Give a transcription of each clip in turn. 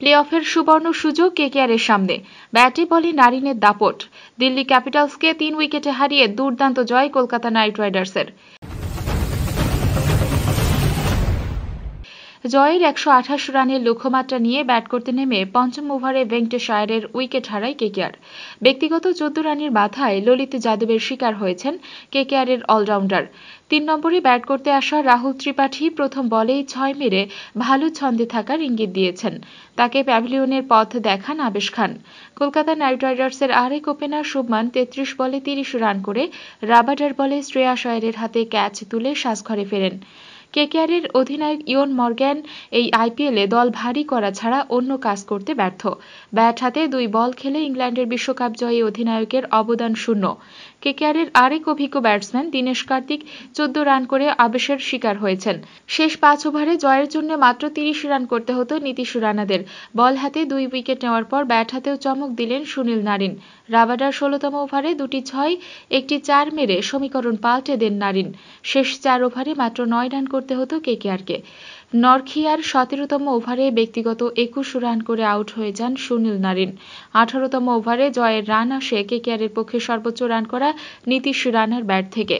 Play অফের সুবর্ণ সুযোগ কেকেআরের সামনে। ব্যাটে বলে নারিনের দাপট। দিল্লি ক্যাপিটালসকে তিন উইকেটে হারিয়ে দুর্দান্ত জয় কলকাতা নাইট রাইডার্সের। জয়ের একশো আঠাশ রানের লক্ষ্যমাত্রা নিয়ে ব্যাট করতে নেমে পঞ্চম ওভারে ভেঙ্কটেশ আয়ারের উইকেট হারায় কেকেআর। ব্যক্তিগত চোদ্দ রানের মাথায় ললিত যাদবের শিকার হয়েছেন কেকেআরের অলরাউন্ডার। তিন নম্বরে ব্যাট করতে আসা রাহুল ত্রিপাঠী প্রথম বলেই ছয় মেরে ভালো ছন্দে থাকার ইঙ্গিত দিয়েছেন। তাকে প্যাভিলিয়নের পথ দেখান আবেশ খান। কলকাতা নাইট রাইডার্সের আরেক ওপেনার শুভমান তেত্রিশ বলে তিরিশ রান করে রাবাডার বলে শ্রেয়াস আয়ারের হাতে ক্যাচ তুলে সাজঘরে ফেরেন। কেকেআরের অধিনায়ক ইয়ন মর্গ্যান এই আইপিএলে দল ভারী করা ছাড়া অন্য কাজ করতে ব্যর্থ। ব্যাট হাতে দুই বল খেলে ইংল্যান্ডের বিশ্বকাপ জয়ী অধিনায়কের অবদান শূন্য। কেকেআরের আরেক অভিজ্ঞ ব্যাটসম্যান দীনেশ কার্তিক চোদ্দ রান করে আবেশের শিকার হয়েছেন। শেষ পাঁচ ওভারে জয়ের জন্য মাত্র তিরিশ রান করতে হতো নীতিশ রানাদের। বল হাতে দুই উইকেট নেওয়ার পর ব্যাট হাতেও চমক দিলেন সুনীল নারিন। রাবাডার ষোলতম ওভারে দুটি ছয়, একটি চার মেরে সমীকরণ পাল্টে দেন নারিন। শেষ চার ওভারে মাত্র নয় রান করতে হতো কেকেআরকে। নরখিয়ার সতেরোতম ওভারে ব্যক্তিগত একুশ রান করে আউট হয়ে যান সুনীল নারিন। আঠারোতম ওভারে জয়ের রান আসে কেকেআরের পক্ষে সর্বোচ্চ রান করা নীতিশ রানার ব্যাট থেকে।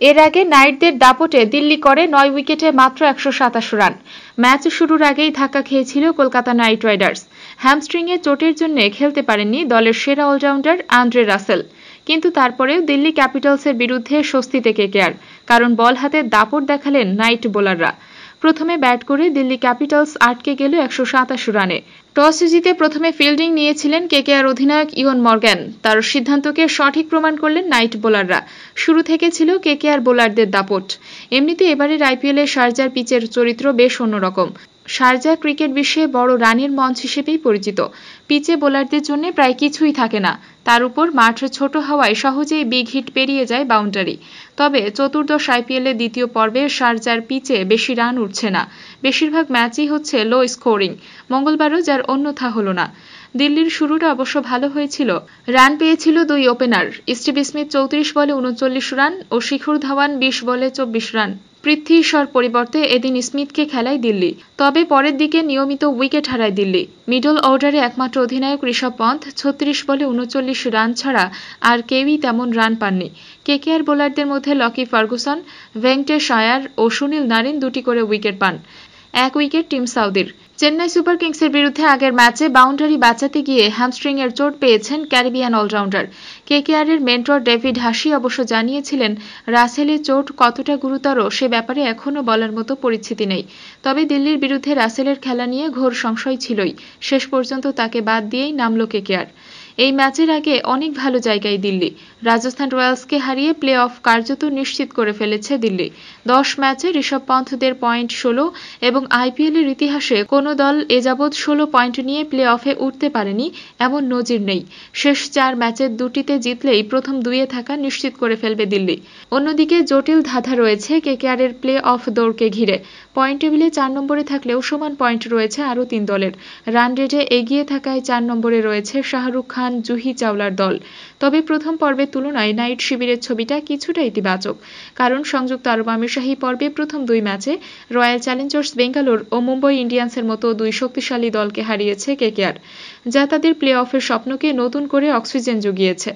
এর আগে নাইটদের দাপটে দিল্লি করে নয় উইকেটে মাত্র একশো সাতাশ রান। ম্যাচ শুরুর আগেই ধাক্কা খেয়েছিল কলকাতা নাইট রাইডার্স। হ্যামস্ট্রিংয়ে চোটের জন্য খেলতে পারেননি দলের সেরা অলরাউন্ডার আন্দ্রে রাসেল। কিন্তু তারপরেও দিল্লি ক্যাপিটালসের বিরুদ্ধে স্বস্তিতে কেকেআর কারণ বল হাতে দাপট দেখালেন নাইট বোলাররা। প্রথমে ব্যাট করে দিল্লি ক্যাপিটালস আটকে গেল একশো সাতাশ রানে। টস জিতে প্রথমে ফিল্ডিং নিয়েছিলেন কেকেআর অধিনায়ক ইয়ন মর্গ্যান তার সিদ্ধান্তকে সঠিক প্রমাণ করলেন নাইট বোলাররা। শুরু থেকে ছিল কেকেআর বোলারদের দাপট। এমনিতে এবারের আইপিএলে শারজার পিচের চরিত্র বেশ অন্যরকম। শারজা ক্রিকেট বিশ্বে বড় রানের মঞ্চ হিসেবেই পরিচিত। পিচে বোলারদের জন্য প্রায় কিছুই থাকে না। তার উপর মাঠ ছোট হওয়ায় সহজেই বিগ হিট পেরিয়ে যায় বাউন্ডারি। তবে চতুর্দশ আইপিএলে দ্বিতীয় পর্বে শারজার পিচে বেশি রান উঠছে না। বেশিরভাগ ম্যাচই হচ্ছে লো স্কোরিং মঙ্গলবারও যার অন্যথা হল না। দিল্লির শুরুটা অবশ্য ভালো হয়েছিল। রান পেয়েছিল দুই ওপেনার স্টিভ স্মিথ চৌত্রিশ বলে উনচল্লিশ রান ও শিখর ধাওয়ান বিশ বলে চব্বিশ রান। পৃথ্বী ঈশ্বর পরিবর্তে এদিন স্মিথকে খেলায় দিল্লি। তবে পরের দিকে নিয়মিত উইকেট হারায় দিল্লি। মিডল অর্ডারে একমাত্র অধিনায়ক ঋষভ পন্থ ছত্রিশ বলে উনচল্লিশ রান ছাড়া আর কেউই তেমন রান পাননি। কেকেআর বোলারদের মধ্যে লকি ফার্গুসন, ভেঙ্কটেশ আয়ার ও সুনীল নারিন দুটি করে উইকেট পান। এক উইকেট টিম সাউদির। চেন্নাই সুপার কিংসের বিরুদ্ধে আগের ম্যাচে বাউন্ডারি বাঁচাতে গিয়ে হ্যামস্ট্রিং এর চোট পেয়েছেন ক্যারিবিয়ান অলরাউন্ডার। কেকেআর এর মেন্টর ডেভিড হাসি অবশ্য জানিয়েছিলেন, রাসেলের চোট কতটা গুরুতর সে ব্যাপারে এখনও বলার মতো পরিস্থিতি নেই। তবে দিল্লির বিরুদ্ধে রাসেলের খেলা নিয়ে ঘোর সংশয় ছিলই। শেষ পর্যন্ত তাকে বাদ দিয়েই নামল কেকেআর। এই ম্যাচের আগে অনেক ভালো জায়গায় দিল্লি। রাজস্থান রয়্যালসকে হারিয়ে প্লে অফ কার্যত নিশ্চিত করে ফেলেছে দিল্লি। দশ ম্যাচে ঋষভ পন্থদের পয়েন্ট ষোলো এবং আইপিএলের ইতিহাসে কোনো দল এ যাবৎ ষোলো পয়েন্ট নিয়ে প্লে অফে উঠতে পারেনি এমন নজির নেই। শেষ চার ম্যাচের দুটিতে জিতলেই প্রথম দুইয়ে থাকা নিশ্চিত করে ফেলবে দিল্লি। অন্যদিকে জটিল ধাঁধা রয়েছে কেকেআরের প্লে অফ দৌড়কে ঘিরে। পয়েন্ট টেবিলে চার নম্বরে থাকলেও সমান পয়েন্ট রয়েছে আরও তিন দলের। রান রেটে এগিয়ে থাকায় চার নম্বরে রয়েছে শাহরুখ খান। জুহি চাওলার দল। তবে প্রথম পর্বের তুলনায় নাইট শিবিরের ছবিটা কিছুটা ইতিবাচক। কারণ সংযুক্ত আরব আমিরশাহী পর্বে প্রথম দুই ম্যাচে রয়্যাল চ্যালেঞ্জার্স বেঙ্গালোর ও মুম্বই ইন্ডিয়ান্সের মতো দুই শক্তিশালী দলকে হারিয়েছে কেকেআর, যা তাদের প্লে অফের স্বপ্নকে নতুন করে অক্সিজেন জুগিয়েছে।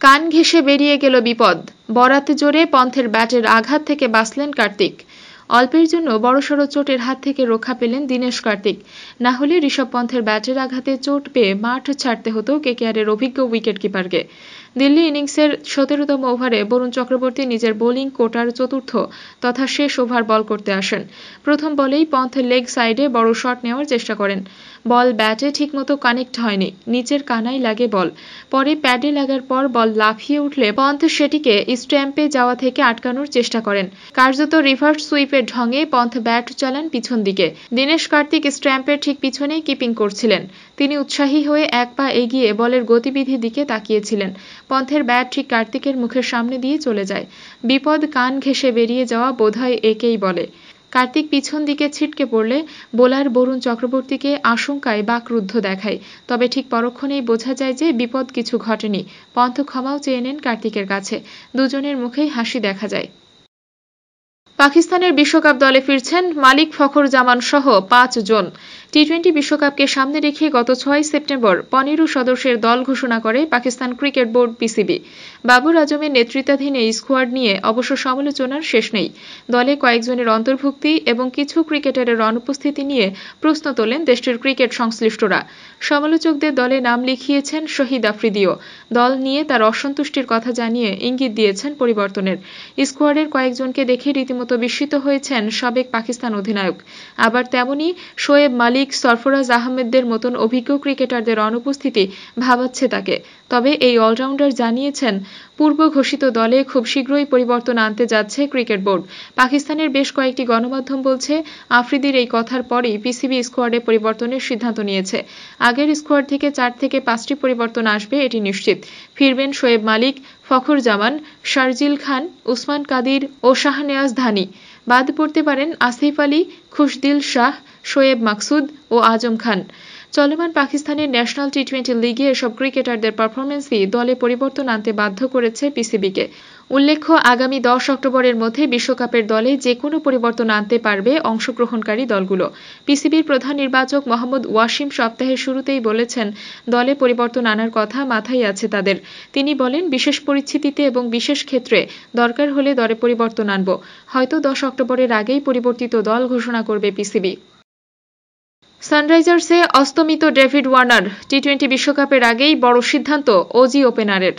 কান ঘেঁষে বেরিয়ে গেল বিপদ। বরাতে জোরে পন্থের ব্যাটের আঘাত থেকে বাঁচলেন কার্তিক। অল্পের জন্য বড়সড় চোটের হাত থেকে রক্ষা পেলেন দীনেশ কার্তিক। না হলে ঋষভ পন্থের ব্যাটের আঘাতে চোট পেয়ে মাঠ ছাড়তে হতো কেকেআরের অভিজ্ঞ উইকেট কিপারকে দিল্লি ইনিংসের সতেরোতম ওভারে বরুণ চক্রবর্তী নিজের বোলিং কোটার চতুর্থ তথা শেষ ওভার বল করতে আসেন। প্রথম বলেই পন্থ লেগ সাইডে বড় শট নেওয়ার চেষ্টা করেন। বল ব্যাটে ঠিকমতো কানেক্ট হয়নি, নিচের কানাই লাগে বল। পরে প্যাডে লাগার পর বল লাফিয়ে উঠলে পন্থ সেটিকে স্ট্যাম্পে যাওয়া থেকে আটকানোর চেষ্টা করেন। কার্যত রিভার্স সুইপের ঢঙে পন্থ ব্যাট চালান পিছন দিকে। দীনেশ কার্তিক স্ট্যাম্পের ঠিক পিছনেই কিপিং করছিলেন। তিনি উৎসাহী হয়ে এক পা এগিয়ে বলের গতিবিধির দিকে তাকিয়েছিলেন। পন্থের ব্যাট ঠিক কার্তিকের মুখের সামনে দিয়ে চলে যায়। বিপদ কান ঘেঁষে বেরিয়ে যাওয়া বোধহয় একেই বলে। কার্তিক পিছন দিকে ছিটকে পড়লে বোলার বরুণ চক্রবর্তীকে আশঙ্কায় বাকরুদ্ধ দেখায়। তবে ঠিক পরক্ষণেই বোঝা যায় যে বিপদ কিছু ঘটেনি। পন্থ ক্ষমাও চেয়ে নেন কার্তিকের কাছে। দুজনের মুখেই হাসি দেখা যায়। পাকিস্তানের বিশ্বকাপ দলে ফিরছেন মালিক ফখর জামান সহ পাঁচ জন টি টোয়েন্টি বিশ্বকাপকে সামনে রেখে গত ছয় সেপ্টেম্বর পনেরো সদস্যের দল ঘোষণা করে পাকিস্তান ক্রিকেট বোর্ড পিসিবি বাবুর আজমের নেতৃত্বাধীন এই স্কোয়াড নিয়ে অবশ্য সমালোচনার শেষ নেই। দলে কয়েকজনের অন্তর্ভুক্তি এবং কিছু ক্রিকেটারের অনুপস্থিতি নিয়ে প্রশ্ন তোলেন দেশটির ক্রিকেট সংশ্লিষ্টরা। সমালোচকদের দলে নাম লিখিয়েছেন শহীদ আফ্রিদিও। দল নিয়ে তার অসন্তুষ্টির কথা জানিয়ে ইঙ্গিত দিয়েছেন পরিবর্তনের। স্কোয়াডের কয়েকজনকে দেখে রীতিমতো বিস্মিত হয়েছেন সাবেক পাকিস্তান অধিনায়ক। আবার তেমনি শোয়েব মালিক সরফরাজ আহমেদদের মতন অভিজ্ঞ ক্রিকেটারদের অনুপস্থিতি ভাবাচ্ছে তাকে। তবে এই অলরাউন্ডার জানিয়েছেন, পূর্ব ঘোষিত দলে খুব শীঘ্রই পরিবর্তন আনতে যাচ্ছে ক্রিকেট বোর্ড। পাকিস্তানের বেশ কয়েকটি গণমাধ্যম বলছে, আফ্রিদির এই কথার পরই পিসিবি স্কোয়াডে পরিবর্তনের সিদ্ধান্ত নিয়েছে। আগের স্কোয়াড থেকে চার থেকে পাঁচটি পরিবর্তন আসবে, এটি নিশ্চিত। ফিরবেন শোয়েব মালিক, ফখর জামান, শারজিল খান, উসমান কাদির ও শাহনেয়াজ ধানি। বাদ পড়তে পারেন আসিফ আলী, খুশদিল শাহ শোয়েব মাকসুদ ও আজম খান। চলমান পাকিস্তানের ন্যাশনাল টি টোয়েন্টি লিগে এসব ক্রিকেটারদের পারফরমেন্সই দলে পরিবর্তন আনতে বাধ্য করেছে পিসিবিকে উল্লেখ্য, আগামী দশ অক্টোবরের মধ্যে বিশ্বকাপের দলে যে কোনো পরিবর্তন আনতে পারবে অংশগ্রহণকারী দলগুলো। পিসিবির প্রধান নির্বাচক মোহাম্মদ ওয়াসিম সপ্তাহের শুরুতেই বলেছেন, দলে পরিবর্তন আনার কথা মাথায় আছে তাদের। তিনি বলেন, বিশেষ পরিস্থিতিতে এবং বিশেষ ক্ষেত্রে দরকার হলে দলে পরিবর্তন আনব। হয়তো দশ অক্টোবরের আগেই পরিবর্তিত দল ঘোষণা করবে পিসিবি সানরাইজার্সে অস্তমিত ডেভিড ওয়ার্নার টি টোয়েন্টি বিশ্বকাপের আগেই বড় সিদ্ধান্ত ওজি ওপেনারের।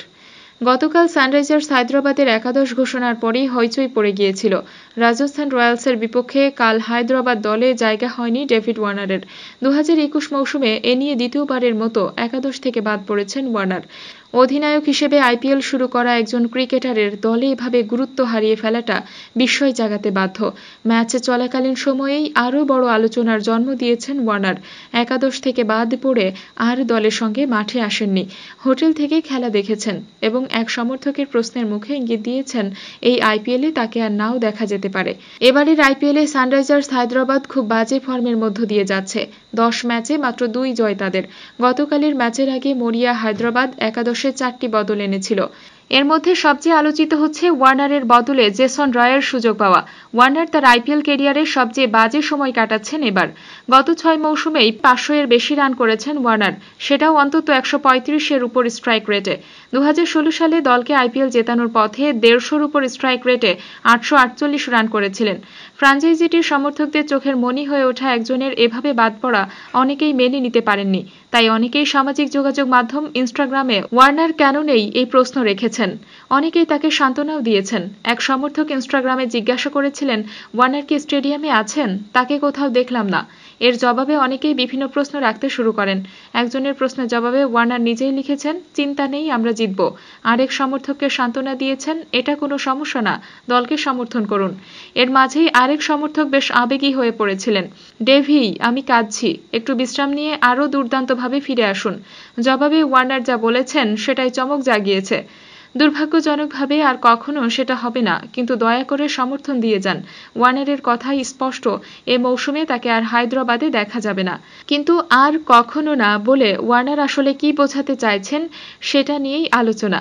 গতকাল সানরাইজার্স হায়দ্রাবাদের একাদশ ঘোষণার পরই হইচই পড়ে গিয়েছিল। রাজস্থান রয়্যালসের বিপক্ষে কাল হায়দ্রাবাদ দলে জায়গা হয়নি ডেভিড ওয়ার্নারের। দু হাজার একুশ মৌসুমে এ নিয়ে দ্বিতীয়বারের মতো একাদশ থেকে বাদ পড়েছেন ওয়ার্নার। অধিনায়ক হিসেবে আইপিএল শুরু করা একজন ক্রিকেটারের দলে এভাবে গুরুত্ব হারিয়ে ফেলাটা বিস্ময় জাগাতে বাধ্য। ম্যাচে চলাকালীন সময়েই আরও বড় আলোচনার জন্ম দিয়েছেন ওয়ার্নার। একাদশ থেকে বাদ পড়ে আর দলের সঙ্গে মাঠে আসেননি। হোটেল থেকে খেলা দেখেছেন এবং এক সমর্থকের প্রশ্নের মুখে ইঙ্গিত দিয়েছেন, এই আইপিএলে তাকে আর নাও দেখা যেতে পারে। এবারের আইপিএলে সানরাইজার্স হায়দ্রাবাদ খুব বাজে ফর্মের মধ্য দিয়ে যাচ্ছে। দশ ম্যাচে মাত্র দুই জয় তাদের। গতকালের ম্যাচের আগে মরিয়া হায়দ্রাবাদ একাদশে চারটি বদল এনেছিল। এর মধ্যে সবচেয়ে আলোচিত হচ্ছে ওয়ার্নারের বদলে জেসন রয়ের সুযোগ পাওয়া। ওয়ার্নার তার আইপিএল কেরিয়ারের সবচেয়ে বাজে সময় কাটাচ্ছেন এবার। গত ছয় মৌসুমেই পাঁচশো এর বেশি রান করেছেন ওয়ার্নার। সেটাও অন্তত একশো পঁয়ত্রিশের উপর স্ট্রাইক রেটে। দু হাজার ষোলো সালে দলকে আইপিএল জেতানোর পথে দেড়শোর উপর স্ট্রাইক রেটে আটশো আটচল্লিশ রান করেছিলেন। ফ্রাঞ্চাইজিটির সমর্থকদের চোখের মনি হয়ে ওঠা একজনের এভাবে বাদ পড়া অনেকেই মেনে নিতে পারেননি। তাই অনেকেই সামাজিক যোগাযোগ মাধ্যম ইনস্টাগ্রামে ওয়ার্নার কেন নেই এই প্রশ্ন রেখেছেন। অনেকেই তাকে সান্ত্বনাও দিয়েছেন। এক সমর্থক ইনস্টাগ্রামে জিজ্ঞাসা করেছিলেন, ওয়ার্নার কি স্টেডিয়ামে আছেন? তাকে কোথাও দেখলাম না। এর জবাবে অনেকেই বিভিন্ন প্রশ্ন রাখতে শুরু করেন। একজনের প্রশ্নের জবাবে ওয়ার্নার নিজেই লিখেছেন, চিন্তা নেই, আমরা জিতব। আরেক সমর্থককে সান্ত্বনা দিয়েছেন, এটা কোনো সমস্যা না, দলকে সমর্থন করুন। এর মাঝেই আরেক সমর্থক বেশ আবেগী হয়ে পড়েছিলেন, ডেভি, আমি কাঁদছি, একটু বিশ্রাম নিয়ে আরও দুর্দান্তভাবে ফিরে আসুন। জবাবে ওয়ার্নার যা বলেছেন, সেটাই চমক জাগিয়েছে। দুর্ভাগ্যজনকভাবে আর কখনো সেটা হবে না, কিন্তু দয়া করে সমর্থন দিয়ে যান। ওয়ানারের কথাই স্পষ্ট, এ মৌসুমে তাকে আর হায়দ্রাবাদে দেখা যাবে না। কিন্তু আর কখনো না বলে ওয়ার্নার আসলে কি বোঝাতে চাইছেন, সেটা নিয়েই আলোচনা।